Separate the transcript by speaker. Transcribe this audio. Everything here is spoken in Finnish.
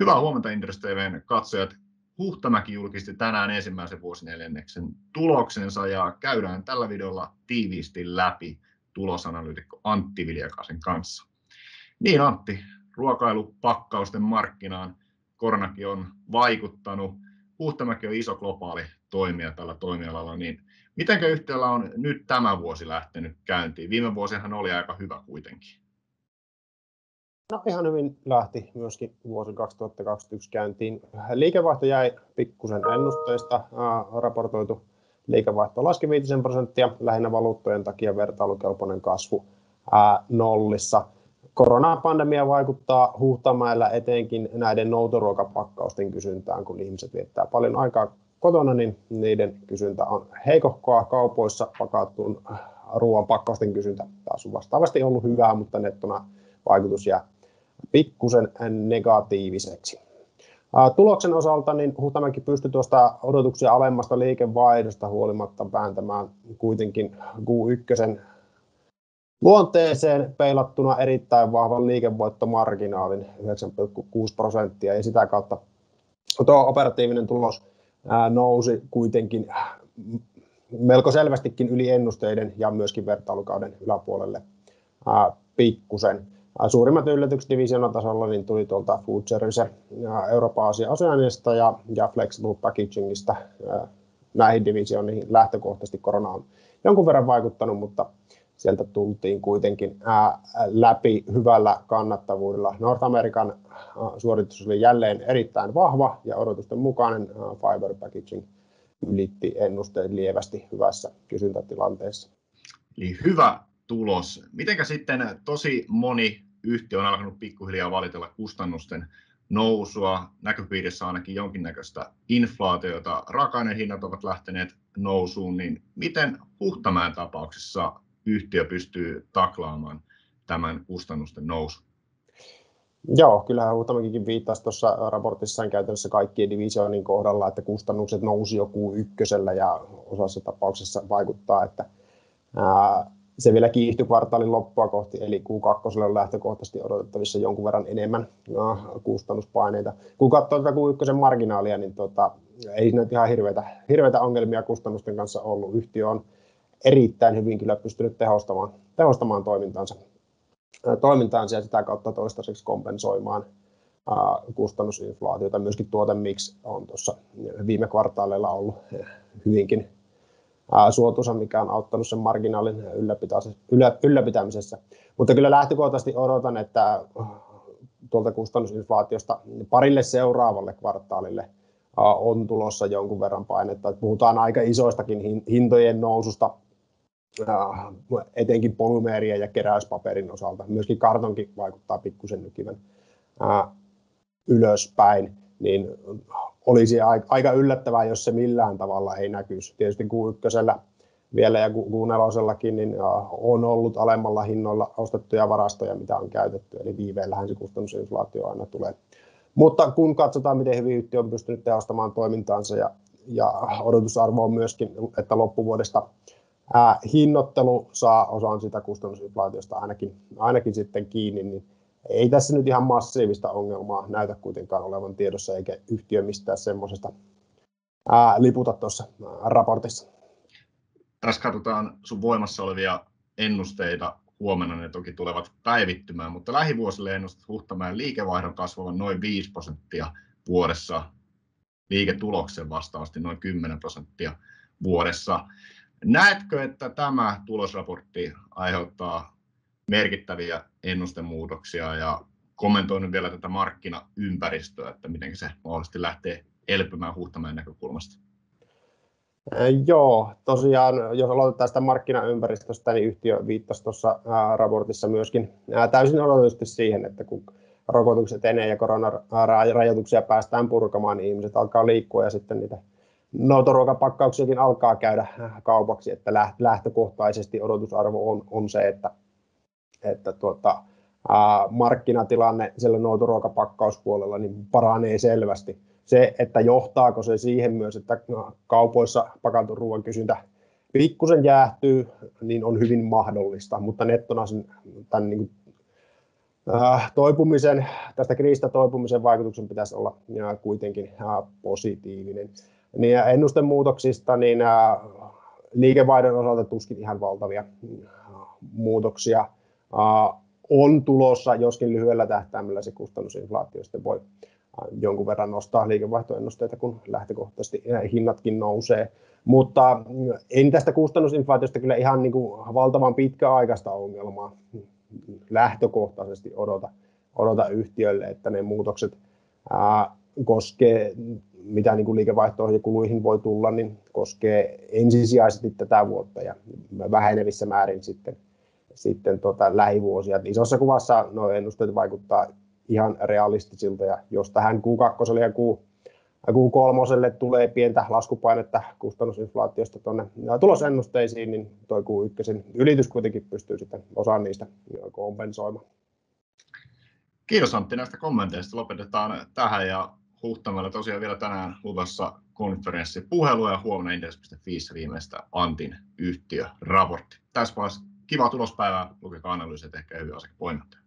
Speaker 1: Hyvää huomenta Inderes TVn katsojat. Huhtamäki julkisti tänään ensimmäisen vuosineljänneksen tuloksensa ja käydään tällä videolla tiiviisti läpi tulosanalyytikko Antti Viljakaisen kanssa. Niin Antti, ruokailupakkausten markkinaan koronakin on vaikuttanut. Huhtamäki on iso globaali toimija tällä toimialalla, niin mitenkä yhtiöllä on nyt tämä vuosi lähtenyt käyntiin? Viime vuosihan oli aika hyvä kuitenkin.
Speaker 2: No ihan hyvin lähti myöskin vuosi 2021 käyntiin. Liikevaihto jäi pikkusen ennusteista. Raportoitu liikevaihto laski 5 prosenttia lähinnä valuuttojen takia vertailukelpoinen kasvu nollissa. Koronapandemia vaikuttaa Huhtamäellä etenkin näiden noutoruokapakkausten kysyntään. Kun ihmiset viettää paljon aikaa kotona, niin niiden kysyntä on heikohkoa kaupoissa. Pakatun ruoan pakkausten kysyntä taas on vastaavasti ollut hyvää, mutta nettona vaikutus jää pikkusen negatiiviseksi. Tuloksen osalta niin Huhtamäki pystyi tuosta odotuksia alemmasta liikevaihdosta huolimatta vääntämään kuitenkin Q1:n luonteeseen peilattuna erittäin vahvan liikevoittomarginaalin 9.6% ja sitä kautta tuo operatiivinen tulos nousi kuitenkin melko selvästikin yli ennusteiden ja myöskin vertailukauden yläpuolelle pikkusen. Suurimmat yllätykset divisioonatasolla niin tuli tuolta Food Service Eurooppa, Aasia, Oceaniasta ja Flexible Packagingista. Näihin divisiooniin lähtökohtaisesti korona on jonkun verran vaikuttanut, mutta sieltä tultiin kuitenkin läpi hyvällä kannattavuudella. North American suoritus oli jälleen erittäin vahva ja odotusten mukainen Fiber Packaging ylitti ennusteet lievästi hyvässä kysyntätilanteessa.
Speaker 1: Eli hyvä tulos. Mitenkä sitten tosi moni yhtiö on alkanut pikkuhiljaa valitella kustannusten nousua. Näköpiirissä ainakin jonkinnäköistä inflaatiota. Raaka-ainehinnat ovat lähteneet nousuun, niin miten Huhtamäen tapauksessa yhtiö pystyy taklaamaan tämän kustannusten nousun?
Speaker 2: Joo, kyllähän Huhtamäkikin viittasi tuossa raportissaan käytännössä kaikkien divisioonien kohdalla, että kustannukset nousi jo Q1:llä ja osassa tapauksissa vaikuttaa, että se vielä kiihtyi kvartaalin loppua kohti. Eli Q2:lle on lähtökohtaisesti odotettavissa jonkun verran enemmän kustannuspaineita. Kun katsoo tätä Q1:n marginaalia, niin ei siinä nyt ihan hirveitä ongelmia kustannusten kanssa ollut. Yhtiö on erittäin hyvin kyllä pystynyt tehostamaan toimintaansa ja sitä kautta toistaiseksi kompensoimaan kustannusinflaatiota. Myöskin tuotemix on tuossa viime kvartaaleilla ollut hyvinkin suotuisa, mikä on auttanut sen marginaalin ylläpitämisessä. Mutta kyllä lähtökohtaisesti odotan, että tuolta kustannusinflaatiosta parille seuraavalle kvartaalille on tulossa jonkun verran painetta. Puhutaan aika isoistakin hintojen noususta, etenkin polymeerien ja keräyspaperin osalta. Myöskin kartonki vaikuttaa pikkusen nykivän ylöspäin, niin olisi aika yllättävää, jos se millään tavalla ei näkyisi. Tietysti Q1:llä vielä ja Q4:llakin niin on ollut alemmalla hinnoilla ostettuja varastoja, mitä on käytetty. Eli viiveellähän se kustannusinflaatio aina tulee. Mutta kun katsotaan, miten hyvin yhtiö on pystynyt tehostamaan toimintaansa ja odotusarvo on myöskin, että loppuvuodesta hinnoittelu saa osan siitä kustannusinflaatiosta ainakin sitten kiinni, niin ei tässä nyt ihan massiivista ongelmaa näytä kuitenkaan olevan tiedossa, eikä yhtiö mistään semmosesta liputa tuossa raportissa.
Speaker 1: Tässä katsotaan sun voimassa olevia ennusteita. Huomenna ne toki tulevat päivittymään, mutta lähivuosille ennustat Huhtamäen liikevaihdon kasvavan noin 5% vuodessa. Liiketuloksen vastaavasti noin 10% vuodessa. Näetkö, että tämä tulosraportti aiheuttaa merkittäviä ennustemuutoksia ja kommentoi nyt vielä tätä markkinaympäristöä, että miten se mahdollisesti lähtee elpymään Huhtamäen näkökulmasta?
Speaker 2: Joo, tosiaan jos aloitetaan sitä markkinaympäristöstä, niin yhtiö viittasi tuossa raportissa myöskin täysin odotetusti siihen, että kun rokotukset etenee ja koronarajoituksia päästään purkamaan, niin ihmiset alkaa liikkua ja sitten niitä noutoruokapakkauksiakin alkaa käydä kaupaksi. Että lähtökohtaisesti odotusarvo on se, että markkinatilanne siellä noutoruokapakkauspuolella niin paranee selvästi. Se, että johtaako se siihen myös, että kaupoissa pakatun ruoan kysyntä pikkusen jäähtyy, niin on hyvin mahdollista, mutta nettona sen toipumisen, tästä kriisistä toipumisen vaikutuksen pitäisi olla kuitenkin positiivinen. Niin ennustemuutoksista, niin liikevaihdon osalta tuskin ihan valtavia muutoksia on tulossa, joskin lyhyellä tähtäimellä se kustannusinflaatio sitten voi jonkun verran nostaa liikevaihtoennusteita, kun lähtökohtaisesti hinnatkin nousee. Mutta en tästä kustannusinflaatiosta kyllä ihan niin kuin valtavan pitkäaikaista ongelmaa lähtökohtaisesti odota, odota yhtiölle, että ne muutokset ää, koskee, mitä niin kuin liikevaihtoihin ja kuluihin voi tulla, niin koskee ensisijaisesti tätä vuotta ja vähenevissä määrin sitten, sitten tota lähivuosia. Et isossa kuvassa nuo ennusteet vaikuttaa ihan realistisilta ja jos tähän Q2 ja Q, Q3 tulee pientä laskupainetta kustannusinflaatiosta tuonne tulosennusteisiin, niin tuo Q1 ylitys kuitenkin pystyy sitten osaan niistä kompensoimaan.
Speaker 1: Kiitos Antti näistä kommenteista. Lopetetaan tähän ja Huhtamäellä tosiaan vielä tänään luvassa konferenssipuhelu ja huomenna Index.fi viimeistä Antin yhtiöraportti. Tässä vaiheessa kivaa tulospäivää, lukekaa analyysiä ja tehkää hyviä osakepoimintoja.